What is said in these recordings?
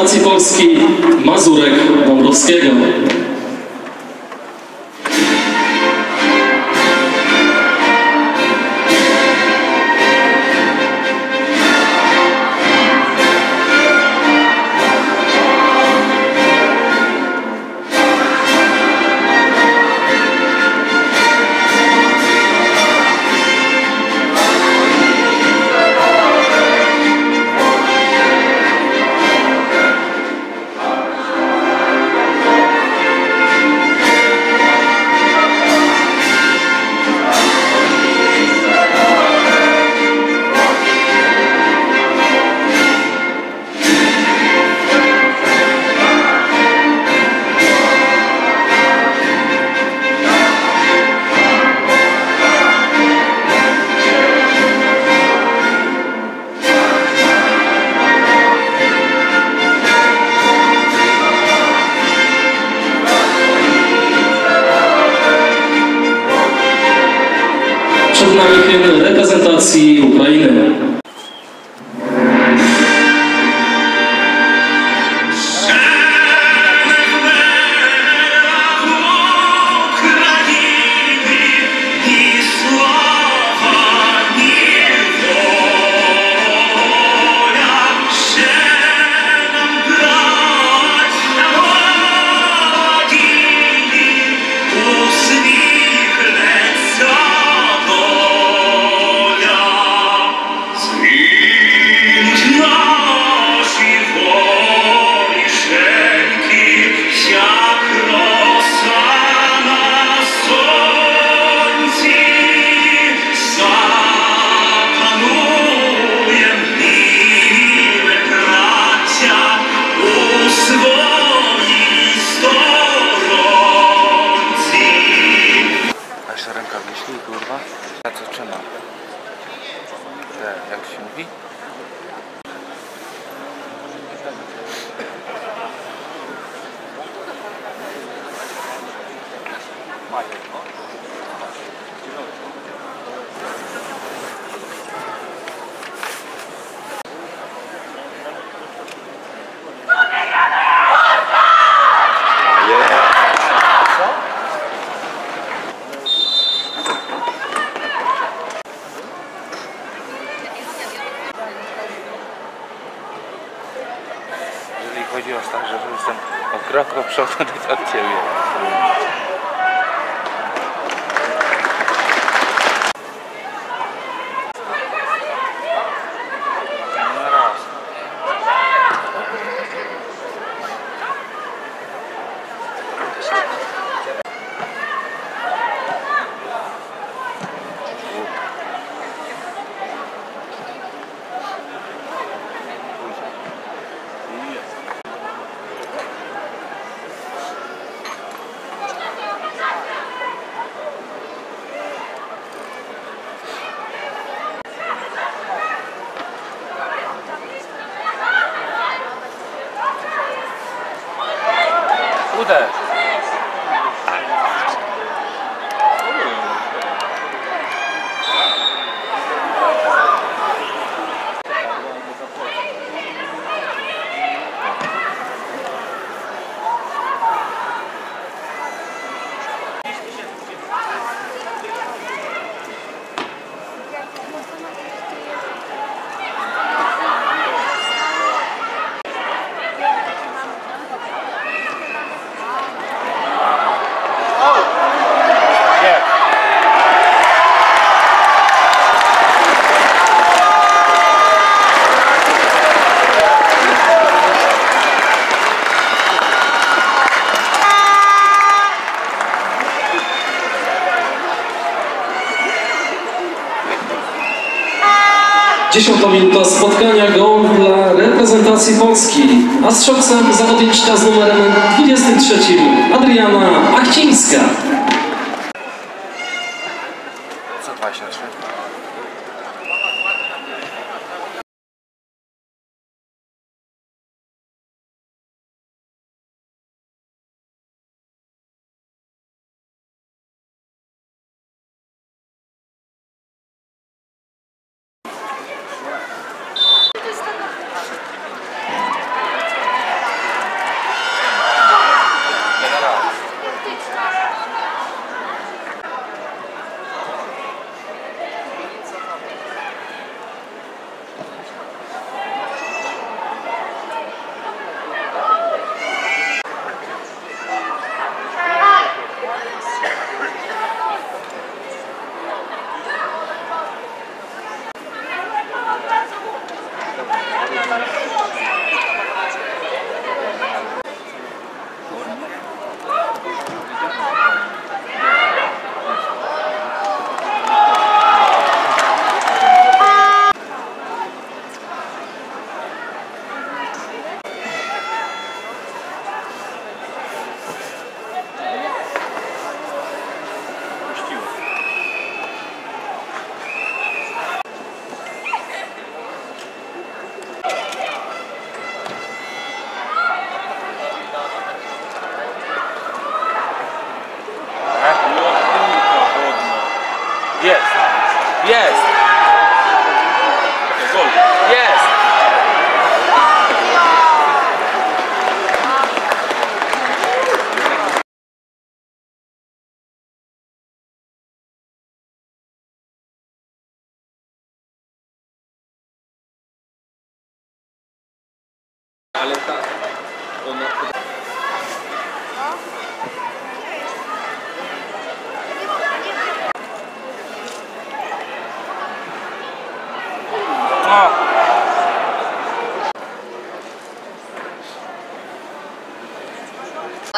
reprezentacji Polski Mazurek Dąbrowskiego. Jeżeli chodzi o stan, że jestem o krok do przodu od ciebie. others. reprezentacji Polski, a strzelcem zawodniczka z numerem 23 Adriana Achcińska. 123.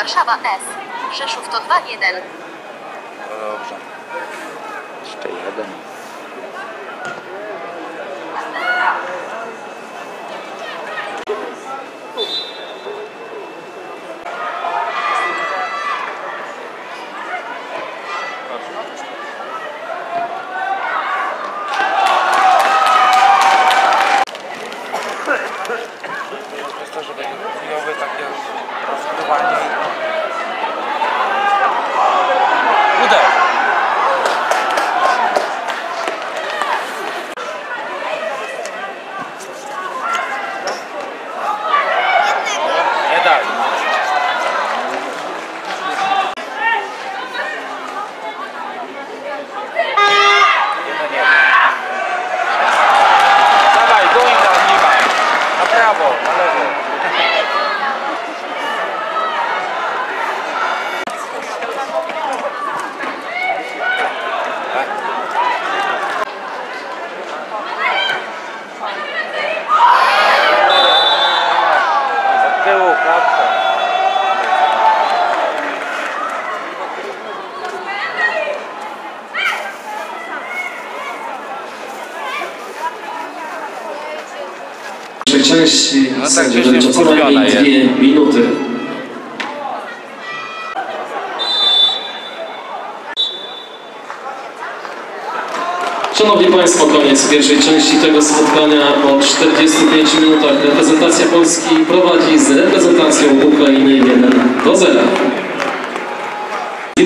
Warszawa S. Rzeszów to 2-1. to dobrze. Jeszcze jeden. Przez to, że będzie chujowe takie rozbudowanie. Uderz! Nie daj. Jeden, jeden. Dawaj, goinga, nie ma. Na prawo, na lewo. Od tyłu, klatkę. Części No tak, nie co najmniej dwie minuty. Szanowni Państwo, koniec pierwszej części tego spotkania. Po 45 minutach reprezentacja Polski prowadzi z reprezentacją Ukrainy 1 do 0.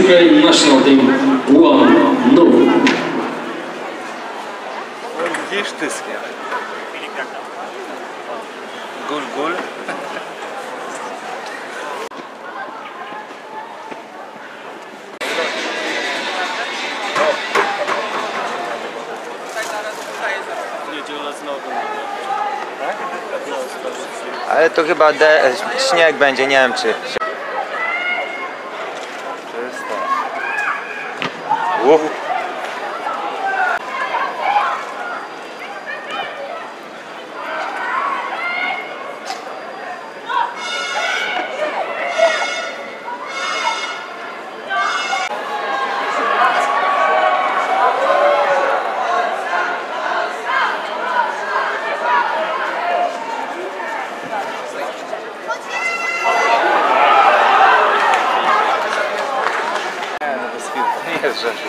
Ukraine National Team 1-0. Wiesz, tysknie. Gul, Ale to chyba de- śnieg będzie, nie wiem czy. Czysto. Nie, no bez filtru. Nie jest rzeczy.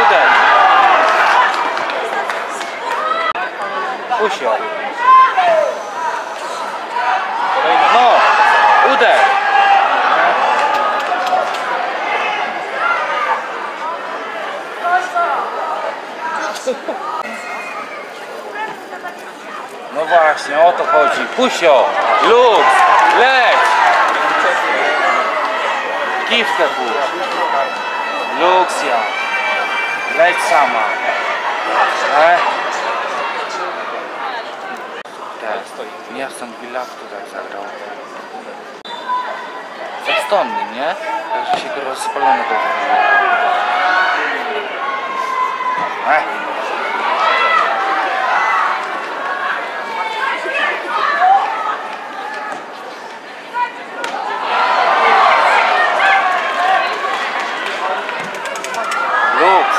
Uderz. Puść ją. No. No właśnie, o to chodzi. Ją. Luz, leć. Kiwkę puść. Luksja. Leć sama. E? Teraz Miaston Villach tutaj zagrał. Zastonny, nie? Także się go rozpalony go e? Luks.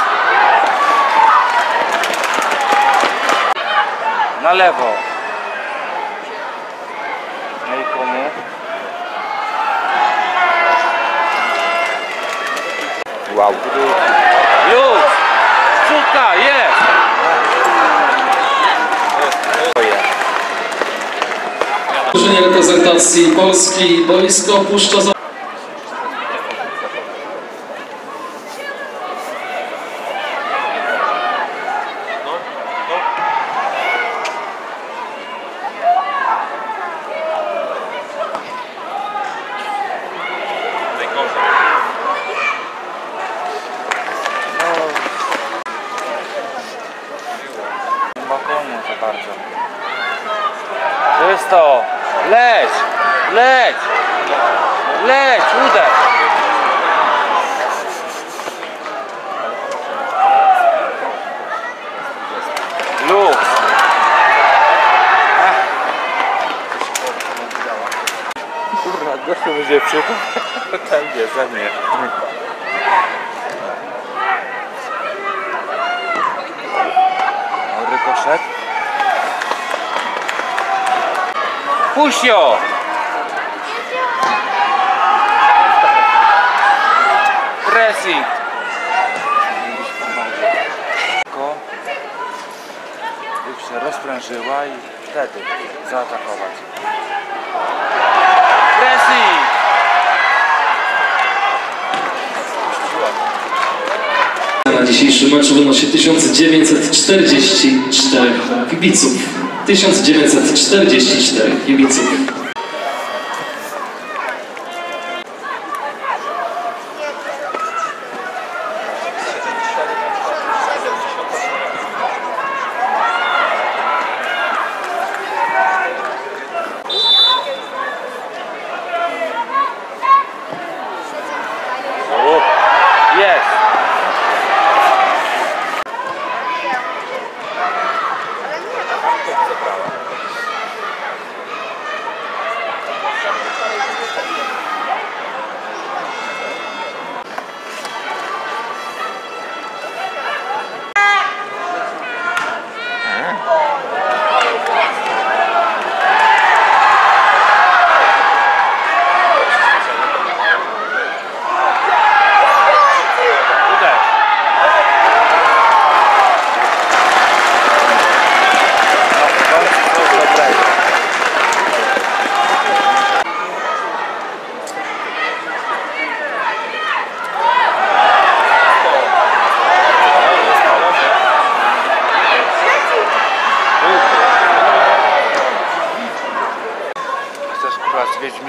Na lewo. Reprezentacji Polski boisko opuszcza za... Chyba komu za bardzo. To jest to. Leć! Leć! Leć! Uderz! Luz! Kurwa, będzie przyjechał. Tam gdzie, za mnie. Rykoszet. Puść ją! Pressing! Się rozprężyła i wtedy zaatakować. Pressing! 1944 kibiców. 1944 kibiców.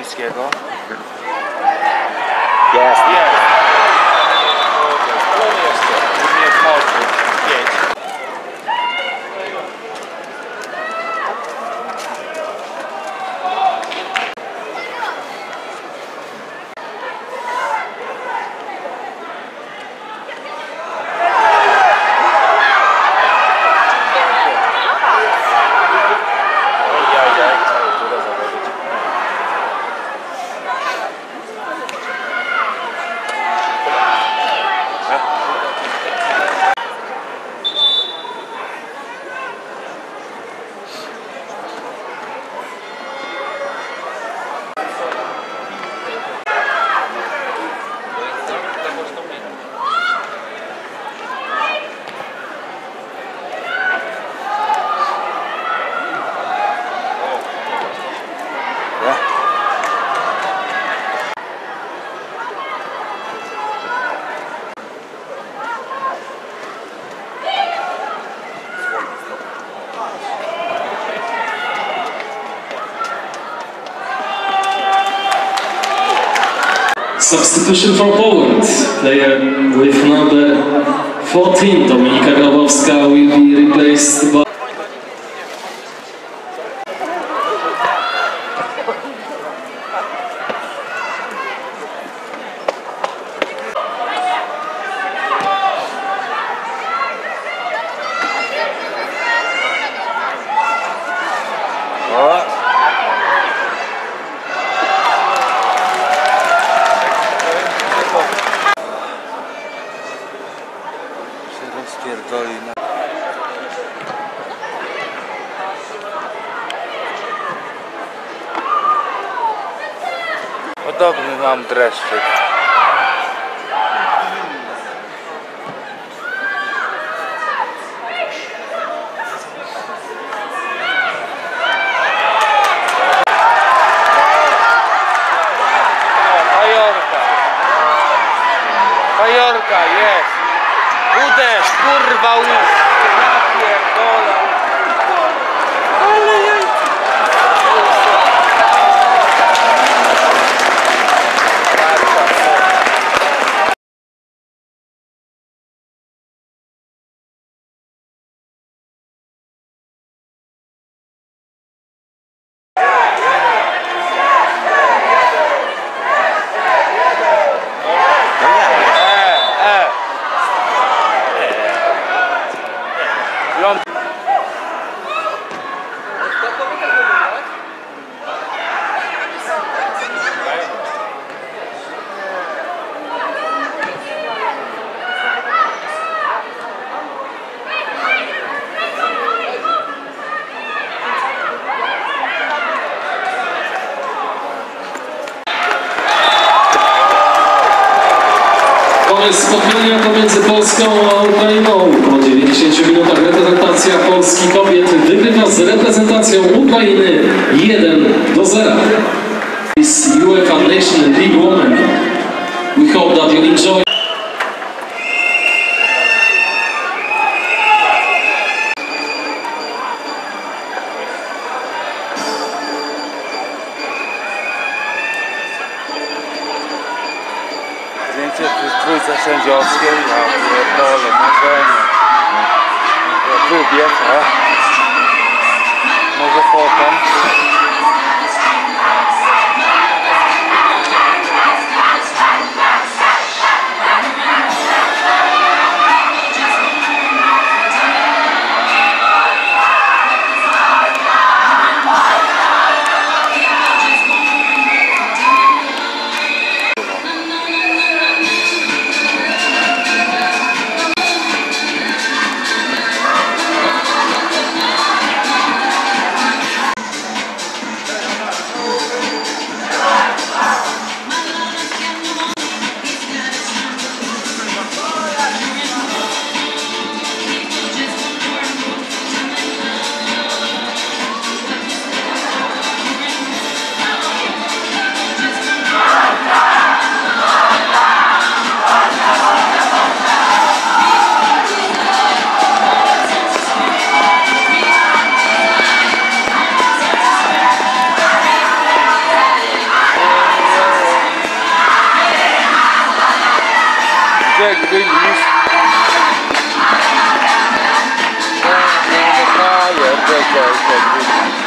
Kurwa Substitution for Poland. Player with number 14, Dominika Grabowska, will be replaced by... dreszczyk. 고마워. Sędziowskiej, ja pierdolę, marzenie. Tu wiecie, może potem. check the news. Down in the fire, check, check, check, check.